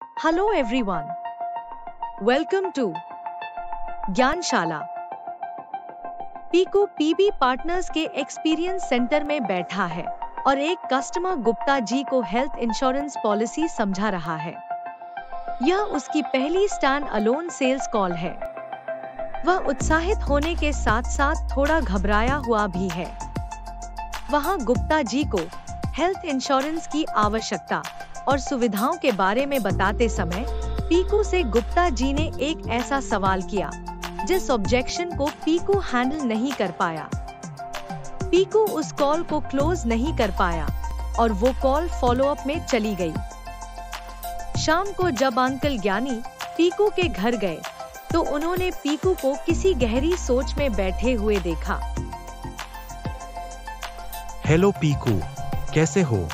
Hello, everyone. Welcome to Gyanshala Piku PB partners के experience centre में बैठा है और एक कस्टमर गुप्ता जी को हेल्थ इंश्योरेंस पॉलिसी समझा रहा है। यह उसकी पहली स्टैंड अलोन सेल्स कॉल है। वह उत्साहित होने के साथ साथ थोड़ा घबराया हुआ भी है। वहाँ गुप्ता जी को हेल्थ इंश्योरेंस की आवश्यकता और सुविधाओं के बारे में बताते समय पीकू से गुप्ता जी ने एक ऐसा सवाल किया, जिस ऑब्जेक्शन को पीकू हैंडल नहीं कर पाया। पीकू उस कॉल को क्लोज नहीं कर पाया और वो कॉल फॉलो अप में चली गई। शाम को जब अंकल ज्ञानी पीकू के घर गए तो उन्होंने पीकू को किसी गहरी सोच में बैठे हुए देखा। हेलो पीकू। कैसे हो?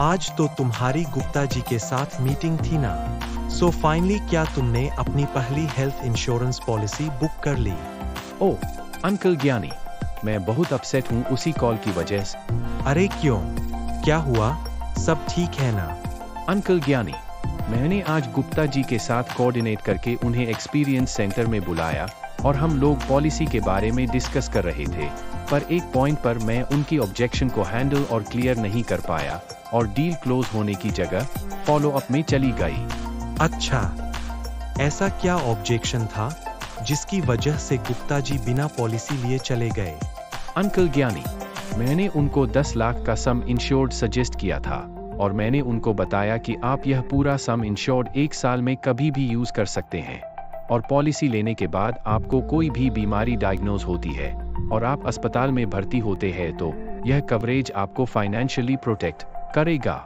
आज तो तुम्हारी गुप्ता जी के साथ मीटिंग थी ना। सो so फाइनली क्या तुमने अपनी पहली हेल्थ इंश्योरेंस पॉलिसी बुक कर ली? ओ अंकल ज्ञानी मैं बहुत अपसेट हूँ उसी कॉल की वजह से। अरे क्यों? क्या हुआ? सब ठीक है ना? अंकल ज्ञानी मैंने आज गुप्ता जी के साथ कोऑर्डिनेट करके उन्हें एक्सपीरियंस सेंटर में बुलाया और हम लोग पॉलिसी के बारे में डिस्कस कर रहे थे। पर एक पॉइंट पर मैं उनकी ऑब्जेक्शन को हैंडल और क्लियर नहीं कर पाया और डील क्लोज होने की जगह फॉलो अप में चली गई। अच्छा ऐसा क्या ऑब्जेक्शन था जिसकी वजह से गुप्ता जी बिना पॉलिसी लिए चले गए? अंकल ज्ञानी मैंने उनको 10 लाख का सम इंश्योर्ड सजेस्ट किया था और मैंने उनको बताया कि आप यह पूरा सम इंश्योर्ड एक साल में कभी भी यूज़ कर सकते हैं और पॉलिसी लेने के बाद आपको कोई भी बीमारी डायग्नोज होती है। और आप अस्पताल में भर्ती होते हैं तो यह कवरेज आपको फाइनेंशियली प्रोटेक्ट करेगा।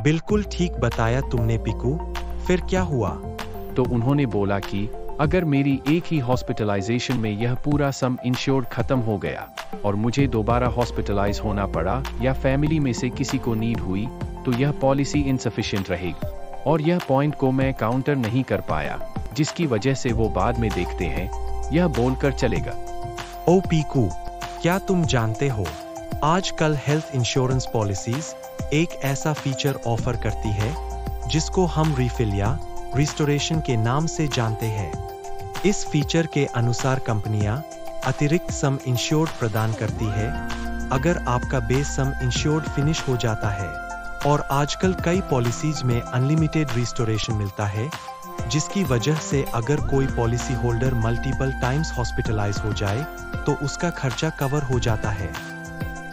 बिल्कुल ठीक बताया तुमने पिकू। फिर क्या हुआ? तो उन्होंने बोला कि अगर मेरी एक ही हॉस्पिटलाइजेशन में यह पूरा सम इंश्योर खत्म हो गया और मुझे दोबारा हॉस्पिटलाइज होना पड़ा या फैमिली में से किसी को नीड हुई तो यह पॉलिसी इनसफिशियंट रहेगी। और यह पॉइंट को मैं काउंटर नहीं कर पाया जिसकी वजह से वो बाद में देखते हैं यह बोलकर चलेगा। ओ पीकू क्या तुम जानते हो, आजकल हेल्थ इंश्योरेंस पॉलिसीज़ एक ऐसा फीचर ऑफ़र करती है, जिसको हम रिफिल या रिस्टोरेशन के नाम से जानते हैं। इस फीचर के अनुसार कंपनियाँ अतिरिक्त सम इंश्योर्ड प्रदान करती है, अगर आपका बेस सम इंश्योर्ड फिनिश हो जाता है, और आजकल कई पॉलिसीज़ में अनलिमिटेड रिस्टोरेशन मिलता है जिसकी वजह से अगर कोई policy holder multiple times hospitalise हो जाए तो उसका खर्चा कवर हो जाता है।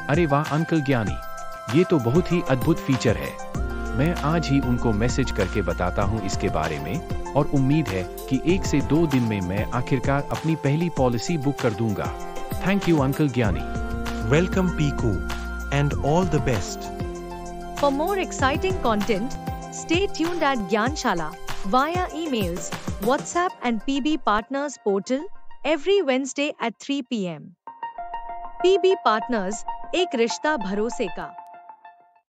अरे वाह अंकल ज्ञानी ये तो बहुत ही अद्भुत फीचर है। मैं आज ही उनको मैसेज करके बताता हूँ इसके बारे में और उम्मीद है कि एक से दो दिन में मैं आखिरकार अपनी पहली पॉलिसी बुक कर दूँगा। Thank you uncle Gyani. Welcome Piku and all the best For more exciting content, stay tuned at Gyanshala. Via emails, WhatsApp and PB Partners portal every Wednesday at 3 p.m. PB Partners, एक रिश्ता भरोसे का